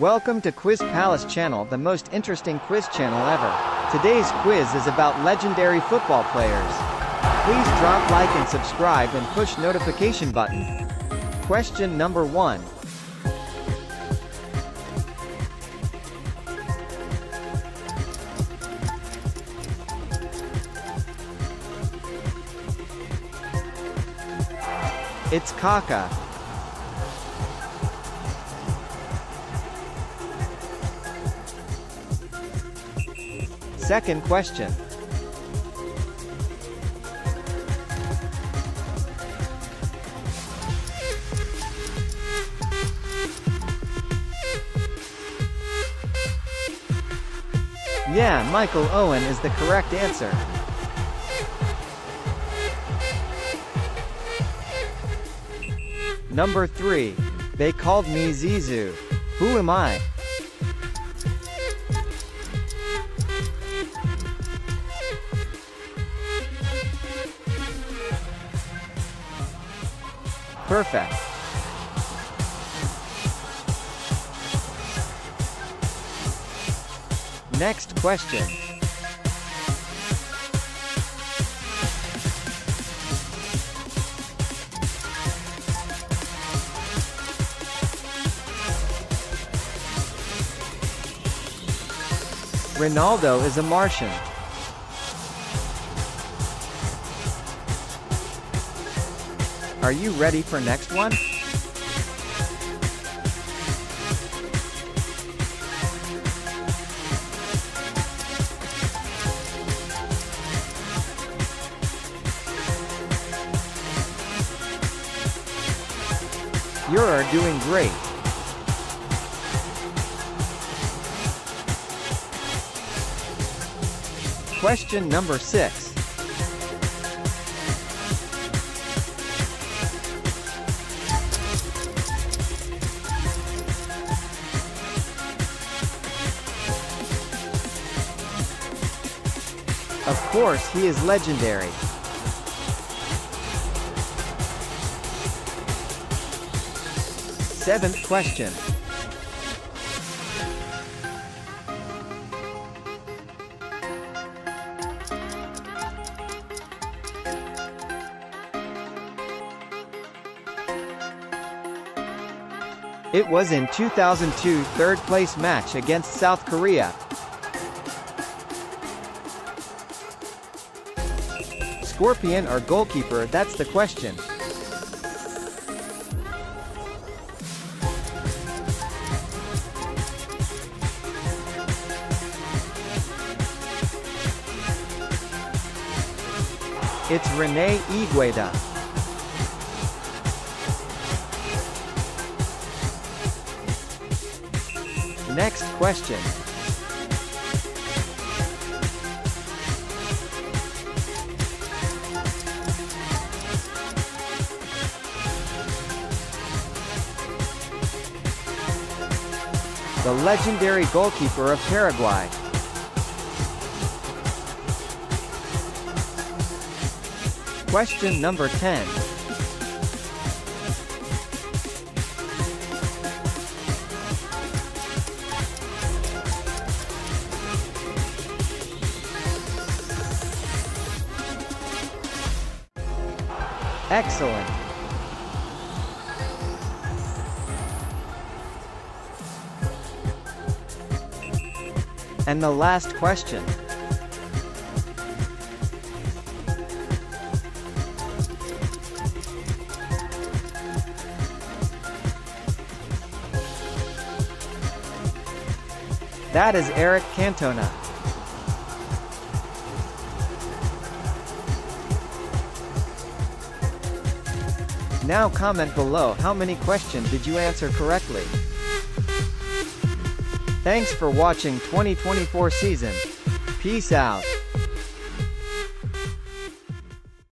Welcome to Quiz Palace channel, the most interesting quiz channel ever. Today's quiz is about legendary football players. Please drop like and subscribe and push notification button. Question number 1. It's Kaka. Second question. Yeah, Michael Owen is the correct answer. Number 3. They called me Zizou. Who am I? Perfect. Next question. Ronaldo is a Martian. Are you ready for next one? You're doing great. Question number 6. Of course he is legendary. Seventh question. It was in 2002 third place match against South Korea. Scorpion or goalkeeper that's the question. It's Rene Higuita. Next question. The legendary goalkeeper of Paraguay. Question number 10. Excellent. And the last question. That is Eric Cantona. Now comment below how many questions did you answer correctly. Thanks for watching 2024 season. Peace out.